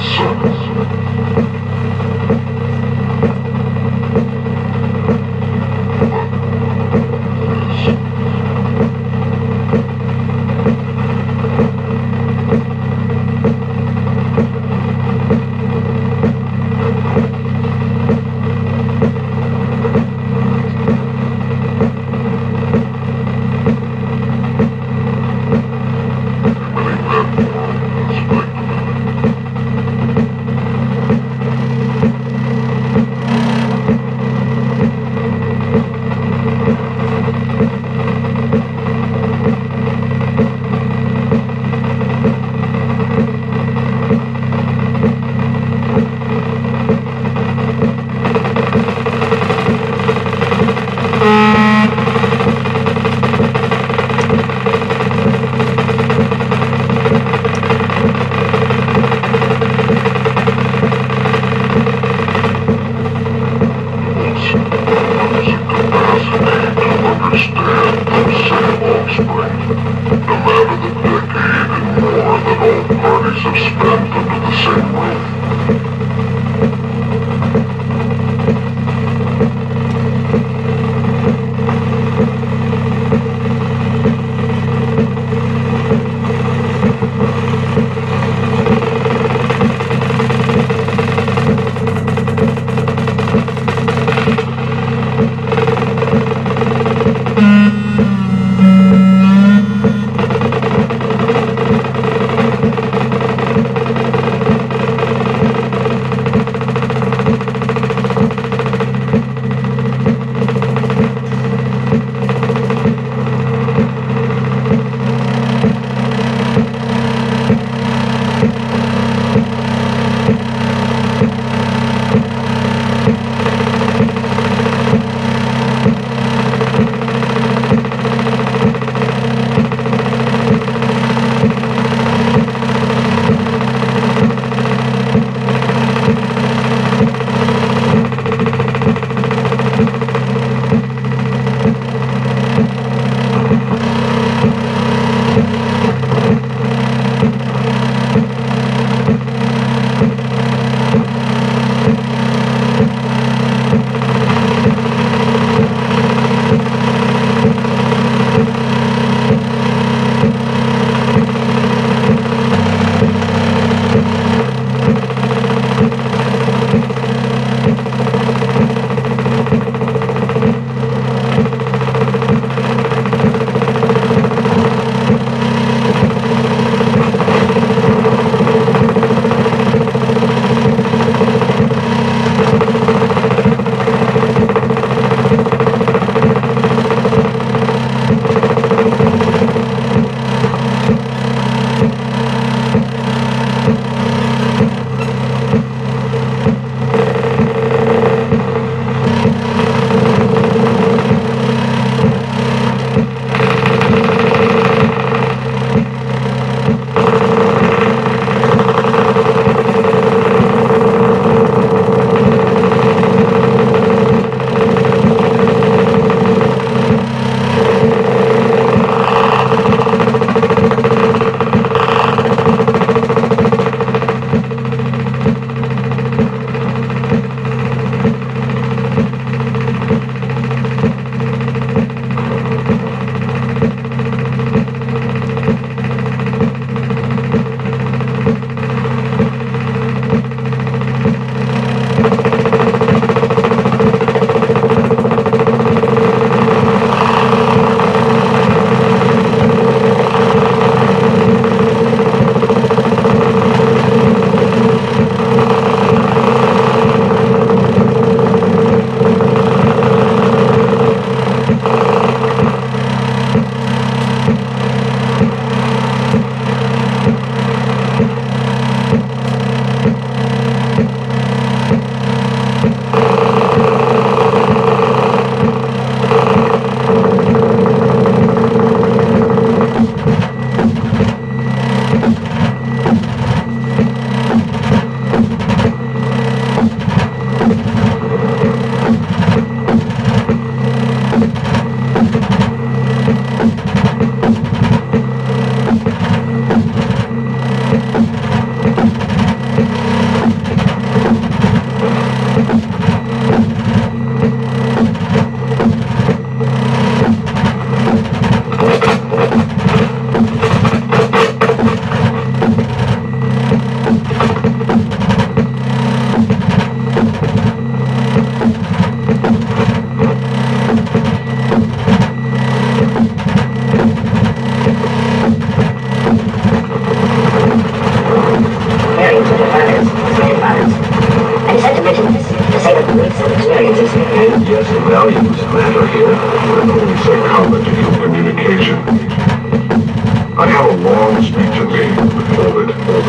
Caixa.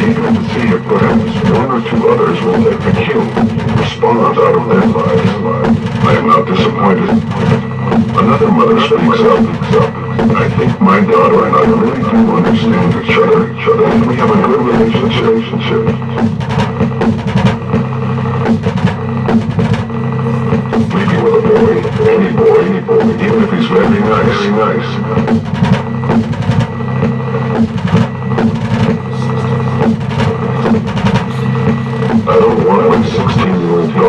people to see your. One or two others will then be killed, spawned out of their lives. I am not disappointed. Another mother speaks up. I think my daughter and I really do understand each other, each other, we have a good relationship. Maybe with a boy, any boy, even if he's very nice, nice.